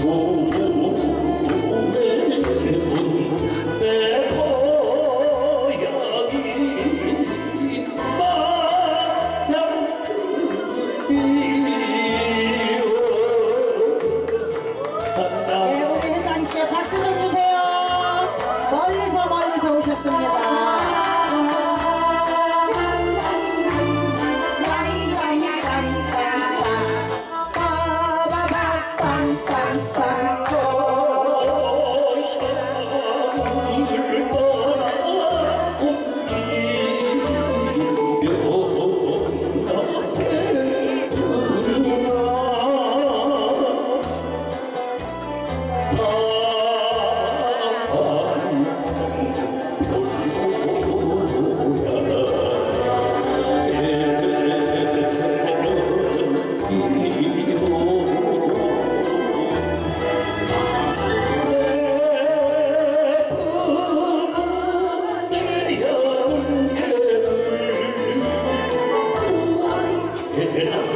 네, 우리 회장님께 박수 좀 주세요. 멀리서 멀리서 오셨습니다. I'm. Yeah.